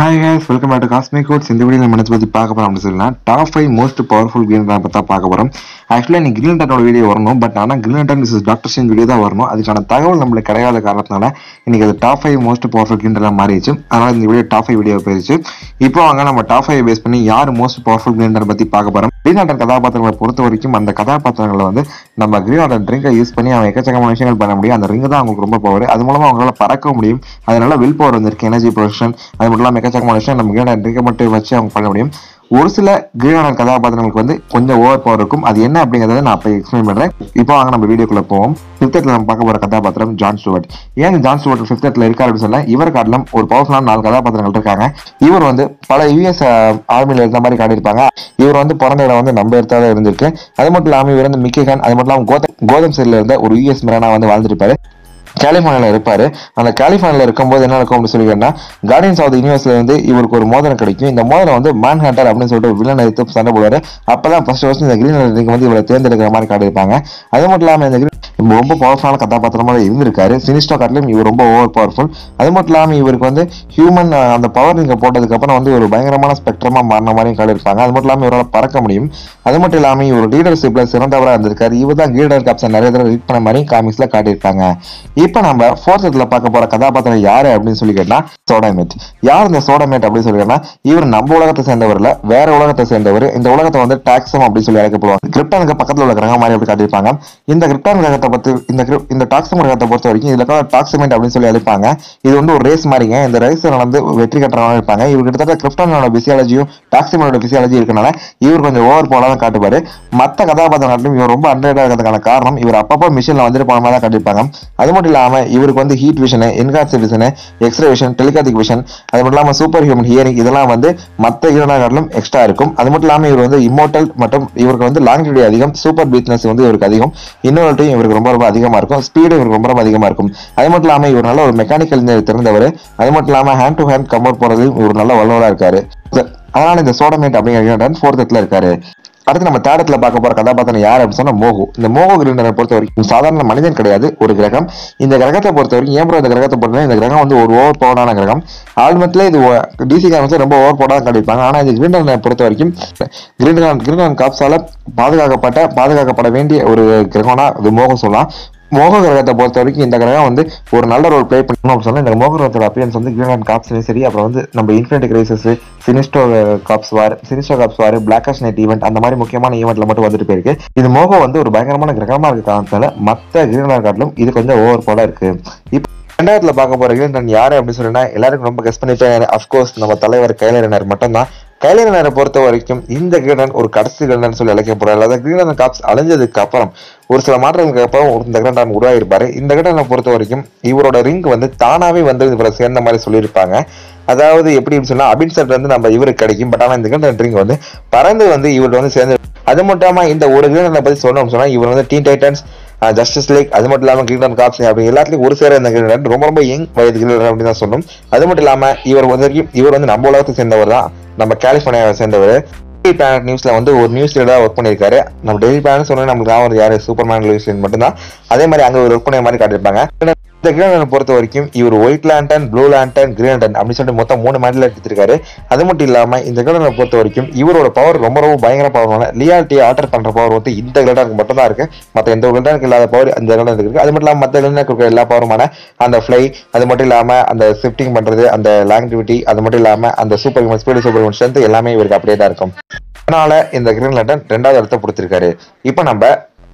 Hi guys welcome back to cosmic codes இந்த video நம்ம பற்றி பார்க்க போகிறோம் அப்படின்னு சொல்லலாம். Top five most powerful green lantern பற்றி பார்க்க போகிறோம் ஆக்சுவலாக நீ கிரீன் லேண்டோட வீடியோ வரணும் பட் ஆனால் Green Lantern miss doctor change video தான் வரணும். அதுக்கான தகவல் நம்மளுக்கு கிடையாத காரணத்தினால இன்றைக்கி அது top five most powerful Green Lantern மாறிடுச்சு. அதனால் இந்த வீடியோ டாப் ஃபைவ் வீடியோ போயிடுச்சு. இப்போ வாங்க நம்ம டாப் ஃபைவ் பேஸ் பண்ணி யார் மோஸ்ட் பவர்ஃபுல் கிரீன் பற்றி பார்க்க போகிறோம் கிரீன் கதாபாத்திரங்களை பொறுத்த வரைக்கும் அந்த கதாபாத்திரங்களை வந்து நம்ம கிரீன் ட்ரிங்கை யூஸ் பண்ணி அவன் எக்கச்சக்கமான விஷயங்கள் பண்ண முடியும். அந்த ரிங்கு தான் அவங்களுக்கு ரொம்ப பவர் அது மூலமாக அவங்களால பறக்க முடியும். அதனால வில் பவர் வந்திருக்கு எனர்ஜி ப்ரொடக்ஷன் அது மட்டும் இல்லாமல் எக்கச்சக்கமான விஷயம் நம்ம கிரீன் ட்ரிங்கை மட்டும் வச்சு அவங்க பண்ண முடியும். ஒரு சில கீழான கதாபாத்திரங்களுக்கு வந்து கொஞ்சம் ஓவர் பவர் இருக்கும். அது என்ன அப்படிங்கறத நான் அப்போ எக்ஸ்பிளைன் பண்றேன். இப்போ வாங்க நம்ம வீடியோக்குள்ள போவோம். ஃபிஃப்த் நம்ம பார்க்க போற கதாபாத்திரம் ஜான் ஸ்டுவர்ட். ஏன் ஜான் ஸ்டுவர்ட் ஃபிஃப்த் இருக்கார் அப்படின்னு சொன்னா இவர் காட்டிலும் ஒரு பவர்ஃபுல்லான நாலு கதாபாத்திரங்கள் இருக்காங்க. இவர் வந்து பல யூஎஸ் ஆர்மியில இருந்த மாதிரி காட்டியிருப்பாங்க. இவர் வந்து பிறந்த இடம் வந்து நம்ம இடத்துல இருந்திருக்கு. அது மட்டும் இல்லாமல் இவர் வந்து மிக்கிகான் அது மட்டும் இல்லாமல் கோதம் கோதம் சைடில் இருந்த ஒரு யூஎஸ் மிரானா வந்து வாழ்ந்துருப்பாரு கலிஃபோர்னியால இருப்பாரு. அந்த கலிஃபோர்னியால இருக்கும்போது என்ன இருக்கும் அப்படின்னு சொல்லிக்கிறேன்னா கார்டியன்ஸ் ஆஃப் த யூனிவர்ஸ்ல வந்து இவருக்கு ஒரு மோதிரம் கிடைக்கும். இந்த மோதிரம் வந்து மேன் ஹண்டர் அப்படின்னு சொல்லிட்டு ஒரு வில்லன் எடுத்து சண்டை போடுவாரு. அப்பதான் ஃபர்ஸ்ட் ஃபர்ஸ்ட் இந்த கிரீன் ரிங் வந்து இவரை தேர்ந்தெடுக்கிற மாதிரி காட்டியிருப்பாங்க. அது மட்டும் இல்லாம இந்த கிரீன் ரொம்ப பவர்ஃபுல்லான கதாபாத்திரமா இருந்திருக்காரு. சினிஸ்டோ காட்டிலும் இவர் ரொம்ப ஓவர் பவர்ஃபுல் அது மட்டும் இல்லாமல் இவருக்கு வந்து ஹியூமன் அந்த பவர் நீங்கள் போட்டதுக்கப்புறம் வந்து ஒரு பயங்கரமான ஸ்பெக்ட்ரமாக மாறின மாதிரியும் காட்டியிருப்பாங்க அது மட்டும் இல்லாமல் இவரால் பறக்க முடியும். அது மட்டும் இல்லாமல் இவர் லீடர்ஷிப்ல சிறந்தவராக இருந்திருக்காரு. இவர் தான் லீடர் கப்ஸ் நிறைய தடவை ரீட் பண்ண மாதிரியும் காமிக்ஸில் காட்டியிருப்பாங்க இப்போ நம்ம ஃபோர்த் இடத்துல பார்க்க போற கதாபாத்திரம் யாரு அப்படின்னு சொல்லி கேட்டா சோடாமேட் யார் இந்த சோடாமேட் அப்படின்னு சொல்லி இவர் நம்ம உலகத்தை சேர்ந்தவர் வேற உலகத்தை சேர்ந்தவர். இந்த உலகத்தை வந்து டாக்ஸம் அப்படின்னு சொல்லி அழைக்கப்படுவாங்க கிரிப்டானுக்கு பக்கத்துல உள்ள கிரகம் மாதிரி அப்படி காட்டியிருப்பாங்க. இந்த கிரிப்டான் கிரகத்தை பத்தி இந்த கிரிப்- இந்த டாக்ஸம் கதை பொறுத்த வரைக்கும் இதுல டாக்ஸமேட் அப்படின்னு சொல்லி அழைப்பாங்க. இது வந்து ஒரு ரேஸ் மாதிரிங்க. இந்த ரேஸ் வந்து வெற்றி கட்டுறவங்க இருப்பாங்க. இவர் கிட்டத்தட்ட கிரிப்டானோட பிசியாலஜியும் டாக்ஸமேனோட பிசியாலஜி இருக்கனால இவர் கொஞ்சம் ஓவர் போல தான் காட்டுவாரு மற்ற கதாபாத்திரங்களும் இவர் ரொம்ப அண்டர்டா இருக்கிறதுக்கான காரணம் இவர் அப்பப்போ மிஷின்ல வந்துட்டு போன மாதிரி தான் காட்டியிருப்பாங்க. அது மட்டும் இல்லாம இவருக்கு வந்து heat vision என்காட்ஸ் vision x-ray vision telepathic vision அது மட்டும் இல்லாம சூப்பர் ஹியூமன் ஹியரிங் இதெல்லாம் வந்து மற்ற ஹீரோனா காட்டிலும் எக்ஸ்ட்ரா இருக்கும். அது மட்டும் இல்லாம இவர் வந்து இம்மோட்டல் மற்றும் இவருக்கு வந்து லாங் அதிகம் சூப்பர் பீட்னஸ் வந்து இவருக்கு அதிகம். இன்னொரு இவருக்கு ரொம்ப ரொம்ப அதிகமா இருக்கும். ஸ்பீடு இவருக்கு ரொம்ப ரொம்ப அதிகமா இருக்கும். அது மட்டும் இல்லாம இவர் நல்ல ஒரு மெக்கானிக்கல் திறந்தவர். அது மட்டும் இல்லாம ஹேண்ட் டு ஹேண்ட் கம்போர்ட் போறதும் இவர் நல்ல வல்லவராக இருக்காரு. அதனால இந்த சோடமேட் அப்படிங்கிற ஃபோர்த் இடத்துல இருக்காரு. அடுத்து நம்ம தேடத்துல பார்க்க போற கதாபாத்திரம் யார் அப்படின்னு சொன்னா மோகு. இந்த மோகோ கிரீண்டனை பொறுத்த வரைக்கும் சாதாரண மனிதன் கிடையாது ஒரு கிரகம். இந்த கிரகத்தை பொறுத்த வரைக்கும் ஏன் இந்த கிரகத்தை பொறுத்த இந்த கிரகம் வந்து ஒரு ஓவர் பவர்டான கிரகம். ஆல்மத்துல இது டிசி காமிச்சு ரொம்ப ஓவர் பவர்டாக கிடைப்பாங்க ஆனா இது கிரீண்டனை பொறுத்த வரைக்கும் கிரீண்டன் கிரீண்டன் காப்ஸால பாதுகாக்கப்பட்ட பாதுகாக்கப்பட வேண்டிய ஒரு கிரகம்னா அது மோகம் சொல்லலாம். மோக கிரகத்தை பொறுத்த வரைக்கும் இந்த கிரகம் வந்து ஒரு நல்ல ரோல் ப்ளே பண்ணணும் அப்படின்னு சொன்னால் இந்த மோக கிரகத்தோட அப்பியன்ஸ் வந்து கிரீன் காப்ஸ்லேயும் சரி அப்புறம் வந்து நம்ம Infinity Crisis Sinestro Corps War Sinestro Corps War black night event அந்த மாதிரி முக்கியமான ஈவெண்ட்ல மட்டும் வந்துட்டு போயிருக்கு. இது மோகம் வந்து ஒரு பயங்கரமான கிரகமாக இருக்க காரணத்தால மற்ற கிரீனர் காட்டிலும் இது கொஞ்சம் ஓவர் போல இருக்கு. இப்போ ரெண்டாயிரத்துல பார்க்க போற கிரீன் யாரு அப்படின்னு சொன்னா எல்லாருக்கும் ரொம்ப கெஸ் பண்ணிட்டு அஃப்கோர்ஸ் நம்ம தலைவர் கைலரினர் மட்டும்தான். கைலரினரை பொறுத்த வரைக்கும் இந்த கிரீடன் ஒரு கடைசி கிரீடன் சொல்லி அழைக்கப்படுறாரு. அதாவது கிரீடன் காப்ஸ் அழிஞ்சதுக்கு அப்புறம் ஒரு சில மாற்றங்களுக்கு அப்புறம் இந்த கிரீடன் உருவாகிருப்பாரு இந்த கிரண்டனை பொறுத்த வரைக்கும் இவரோட ரிங்க் வந்து தானாவே வந்து இவரை சேர்ந்த மாதிரி சொல்லியிருப்பாங்க. அதாவது எப்படின்னு சொன்னா அபின்செட் வந்து நம்ம இவருக்கு கிடைக்கும். பட் ஆனால் இந்த கிரண்டன் ரிங் வந்து பறந்து வந்து இவர்கிட்ட வந்து சேர்ந்து அது மட்டும் இல்லாமல் இந்த ஒரு கிரீடனை பத்தி சொன்னோம் சொன்னா இவர் வந்து டீன் டைட்டன்ஸ் ஜஸ்டிஸ் லேக் அது மட்டும் இல்லாமல் கிரீடன் காப்ஸ் அப்படி எல்லாத்துலையும் ஒரு சேர இந்த கிரீடன் ரொம்ப ரொம்ப யங் வயது கிரீடன் அப்படின்னு தான் சொன்னோம் அது மட்டும் இல்லாமல் இவர் வந்து வரைக்கும் இவர் வந்து நம்ம உலகத்தை சேர்ந்தவர் தான். நம்ம கலிஃபோர்னியாவை சேர்ந்தவர். டெய்லி பிளானட் நியூஸ்ல வந்து ஒரு நியூஸ் ரீடரா ஒர்க் பண்ணியிருக்காரு. நம்ம டெய்லி பிளானட் சொன்னா நமக்கு ஞாபகம் யாரு? சூப்பர்மேன் லூயிஸ் மட்டும்தான். அதே மாதிரி அங்க ஒரு ஒர்க் பண்ண மாதிரி காட்டியிருப்பாங்க. இந்த கிரீன் பொறுத்த வரைக்கும் இவர் White Lantern Blue Lantern Green Lantern அப்படின்னு சொல்லிட்டு மொத்தம் மூணு மேண்டில் எடுத்திருக்காரு. அது மட்டும் இல்லாமல் இந்த கிரீனை பொறுத்த வரைக்கும் இவரோட பவர் ரொம்ப ரொம்ப பயங்கர பவரான லியாலிட்டியை ஆல்டர் பண்ணுற பவர் வந்து இந்த கிரீடனுக்கு மட்டும் தான் இருக்கு. மற்ற எந்த கிரீடனுக்கு இல்லாத பவர் இந்த கிரீடனுக்கு இருக்கு. அது மட்டும் இல்லாமல் மற்ற கிரீடனுக்கு இருக்கிற எல்லா பவருமான அந்த ஃப்ளை அது மட்டும் இல்லாமல் அந்த ஷிஃப்டிங் பண்ணுறது அந்த லாங்குவிட்டி அது மட்டும் இல்லாமல் அந்த super human speed super human strength எல்லாமே இவருக்கு அப்படியே தான் இருக்கும். அதனால இந்த கிரீன் லேண்டன் ரெண்டாவது இடத்த கொடுத்துருக்காரு இப்போ நம்ம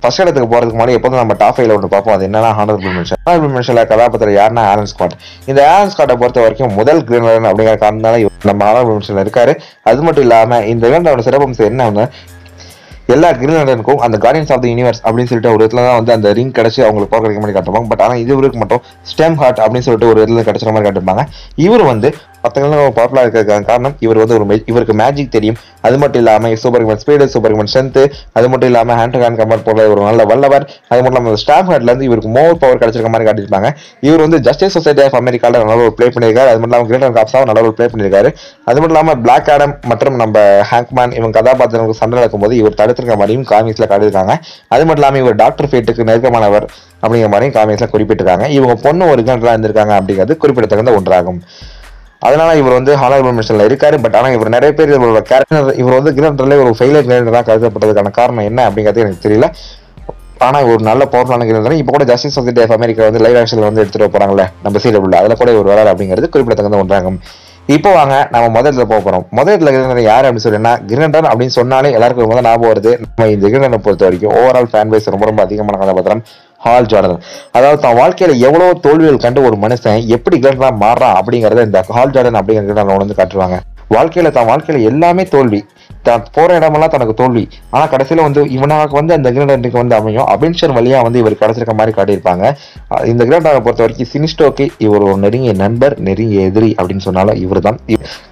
ஃபர்ஸ்ட் இடத்துக்கு போறதுக்கு முன்னாடி எப்போதும் நம்ம டாப் ஃபைவ்ல ஒன்று பார்ப்போம். அது என்னன்னா ஹானரபிள் மென்ஷன் ஹானரபிள் மென்ஷனில் கதாபாத்திரம் யாருன்னா ஆலன் ஸ்காட் இந்த ஆலன் ஸ்காட்டை பொறுத்த வரைக்கும் முதல் கிரீன் அப்படிங்கிற காரணம் நம்ம ஹானரபிள் மென்ஷனில் இருக்காரு. அது மட்டும் இல்லாமல் இந்த கிரீனோட சிறப்பம்சம் என்ன எல்லா கிரீனருக்கும் அந்த கார்டியன்ஸ் ஆஃப் த யூனிவர்ஸ் அப்படின்னு சொல்லிட்டு ஒரு இடத்துல தான் வந்து அந்த ரிங் கிடைச்சி அவங்களுக்கு போக கிடைக்க மாதிரி காட்டுவாங்க பட் ஆனால் இவருக்கு மட்டும் ஸ்டெம் ஹார்ட் அப்படின்னு சொல்லிட்டு ஒரு இடத்துல கிடைச்ச மாதிரி காட்டுப்பாங்க இவர் வந்து மற்றவங்களும் பாப்புலர் இருக்கிறதுக்கான காரணம் இவர் வந்து ஒரு இவருக்கு மேஜிக் தெரியும். அது மட்டும் இல்லாமல் super human speed super human strength அது மட்டும் இல்லாமல் ஹேண்ட் ஹேண்ட் கம்பேர் போல ஒரு நல்ல வல்லவர். அது மட்டும் இல்லாமல் ஸ்டாஃப் ஹேட்லேருந்து இவருக்கு மோர் பவர் கிடைச்சிருக்க மாதிரி காட்டியிருப்பாங்க. இவர் வந்து ஜஸ்டிஸ் சொசைட்டி ஆஃப் அமெரிக்காவில் நல்ல ஒரு ப்ளே பண்ணியிருக்காரு. அது மட்டும் இல்லாமல் கிரேட்டர் காப்ஸாவும் நல்ல ஒரு ப்ளே பண்ணியிருக்காரு. அது மட்டும் இல்லாமல் பிளாக் ஆடம் மற்றும் நம்ம ஹேங்க்மேன் இவங்க கதாபாத்திரங்களுக்கு சண்டை நடக்கும்போது இவர் தடுத்திருக்க மாதிரியும் காமிக்ஸில் காட்டியிருக்காங்க. அது மட்டும் இல்லாமல் இவர் டாக்டர் ஃபேட்டுக்கு நெருக்கமானவர் அப்படிங்கிற மாதிரியும் காமிக்ஸில் குறிப்பிட்டிருக்காங்க. இவங்க பொண்ணு ஒரு கண்டெலாம் இருந்திருக்காங்க அப்படிங்கிறது குறிப்பிடத்தகுந்த ஒன்றாகும். அதனால இவர் வந்து ஹானரபிள் மென்ஷன்ல இருக்காரு. பட் ஆனா இவர் நிறைய பேர் இவரோட கேரக்டர் இவர் வந்து கிரேண்டர்ல ஒரு ஃபெயிலியர் கிரேண்டரா கருதப்பட்டதுக்கான காரணம் என்ன அப்படிங்கிறது எனக்கு தெரியல. ஆனா ஒரு நல்ல பவர்ஃபுல்லான கிரேண்டர் இப்போ கூட ஜஸ்டிஸ் சொசைட்டி ஆஃப் அமெரிக்கா வந்து லைவ் ஆக்ஷன்ல வந்து எடுத்துட்டு போறாங்களே நம்ம சீரியல் அதுல கூட இவர் வராரு அப்படிங்கிறது குறிப்பிடத்தக்கது ஒன்றாகும். இப்போ வாங்க நம்ம முதல்ல போக போறோம். முதல்ல கிரேண்டர் யார் அப்படின்னு சொல்லினா கிரேண்டர் அப்படின்னு சொன்னாலே எல்லாருக்கும் முதல் ஞாபகம் வருது. நம்ம இந்த கிரேண்டரை பொறுத்த வரைக்கும் ஓவரால் ஃபேன் பேஸ் ரொம்ப ரொம்ப அதிகமான கதாபாத்திரம். ஹால் ஜார்டன் அதாவது தான் வாழ்க்கையில எவ்வளவு தோல்விகள் கண்டு ஒரு மனுஷன் எப்படி கிரேண்டரா மாறுறான் அப்படிங்கறத இந்த ஹால் ஜார்டன் அப்படிங்கிற கிரேண்டர் உணர்ந்து காட்டுவாங்க. வாழ்க்கையில் தான் வாழ்க்கையில் எல்லாமே தோல்வி. தான் போகிற இடமெல்லாம் தனக்கு தோல்வி. ஆனால் கடைசியில் வந்து இவனாக வந்து அந்த கிரேண்டருக்கு வந்து அமையும். அபென்ஷர் வழியாக வந்து இவர் கிடச்சிருக்க மாதிரி காட்டியிருப்பாங்க. இந்த கிரேண்டரை பொறுத்த வரைக்கும் சினிஸ்டோக்கு இவர் ஒரு நெருங்கிய நண்பர் நெருங்கிய எதிரி அப்படின்னு சொன்னாலும் இவர் தான்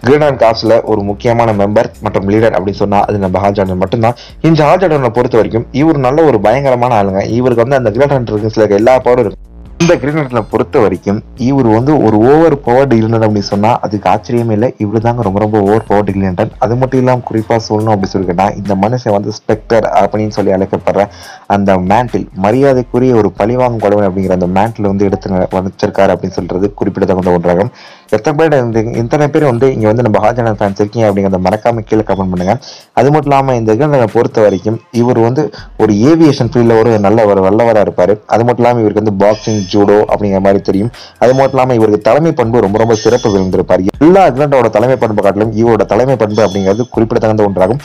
கிரேண்ட் காசில் ஒரு முக்கியமான மெம்பர் மற்றும் லீடர் அப்படின்னு சொன்னால் அது நம்ம ஹால்ஜார்டன் மட்டும்தான். இந்த ஹால்ஜார்டனை பொறுத்த வரைக்கும் இவர் நல்ல ஒரு பயங்கரமான ஆளுங்க. இவருக்கு வந்து அந்த கிரேண்ட் இருக்க எல்லா பவரும் இருக்கும் இந்த கிரிக்கெட்ல பொறுத்த வரைக்கும் இவர் வந்து ஒரு ஓவர் பவர் கிரீனர் அப்படின்னு சொன்னா அதுக்கு ஆச்சரியமே இல்லை. இவர் தாங்க ரொம்ப ரொம்ப ஓவர் பவர் கிரீனர் அது மட்டும் இல்லாம குறிப்பா சொல்லணும் அப்படின்னு சொல்லி இந்த மனுஷன் வந்து ஸ்பெக்டர் அப்படின்னு சொல்லி அழைக்கப்படுற அந்த மேண்டில் மரியாதைக்குரிய ஒரு பழிவாங்கும் குழவன் அப்படிங்கிற அந்த மேண்டில் வந்து எடுத்து வச்சிருக்காரு அப்படின்னு சொல்றது குறிப்பிடத்தகுந்த ஒன்றாகும். எத்தனை பேர் இந்த இத்தனை பேர் வந்து இங்க வந்து நம்ம ஹாஜான ஃபேன்ஸ் இருக்கீங்க அப்படிங்கிறத மறக்காம கீழே கமெண்ட் பண்ணுங்க. அது மட்டும் இல்லாம இந்த கிரீனரை பொறுத்த வரைக்கும் இவர் வந்து ஒரு ஏவியேஷன் ஃபீல்டில் ஒரு நல்ல ஒரு வல்லவராக இருப்பார். அது மட்டும் இல்லாமல் இவருக்கு வந்து பாக்ஸிங் ஜூடோ அப்படிங்கிற மாதிரி தெரியும். அது மட்டும் இல்லாமல் இவருக்கு தலைமை பண்பு ரொம்ப ரொம்ப சிறப்பு விழுந்திருப்பார் எல்லா கிரண்டோட தலைமை பண்பு காட்டிலும் இவரோட தலைமை பண்பு அப்படிங்கிறது குறிப்பிடத்தகுந்த ஒன்றாகும்.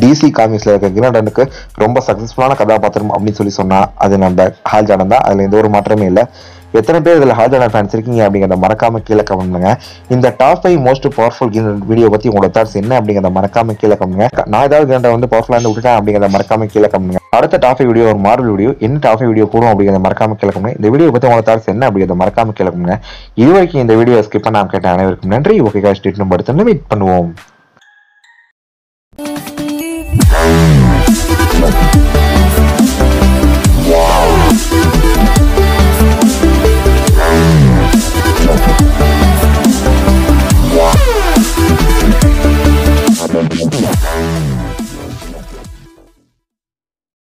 டிசி காமிக்ஸ்ல இருக்க கிரண்டனுக்கு ரொம்ப சக்சஸ்ஃபுல்லான கதாபாத்திரம் அப்படின்னு சொல்லி சொன்னா அது நம்ம ஹால்ஜானன் தான். அதுல எந்த ஒரு மாற்றமே இல்லை. எத்தனை பேர் இதில் ஹால்ஜானா ஃபேன்ஸ் இருக்கீங்க அப்படிங்கிறத மறக்காம கீழே கமெண்ட் பண்ணுங்க. இந்த top five most powerful video பத்தி உங்களோட தாட்ஸ் என்ன அப்படிங்கிறத மறக்காம கீழே கமெண்ட்ங்க நான் ஏதாவது கேண்டை வந்து பவர்ஃபுல்லாக இருந்து விட்டுட்டேன் அப்படிங்கிறத மறக்காம கீழே கமெண்ட்ங்க அடுத்த டாப் ஃபைவ் வீடியோ ஒரு மாடல் வீடியோ என்ன டாப் ஃபைவ் வீடியோ போடும் அப்படிங்கிறத மறக்காம கீழே கமெண்ட் இந்த வீடியோ பத்தி உங்களோட தாட்ஸ் என்ன அப்படிங்கிறத மறக்காம கீழே கமெண்ட்ங்க இது வரைக்கும் இந்த வீடியோ ஸ்கிப் பண்ணாமல் கேட்ட அனைவருக்கும் நன்றி. ஓகே காய்ஸ் ட்ரீட் நம்ம மீட் பண்ணுவோம்.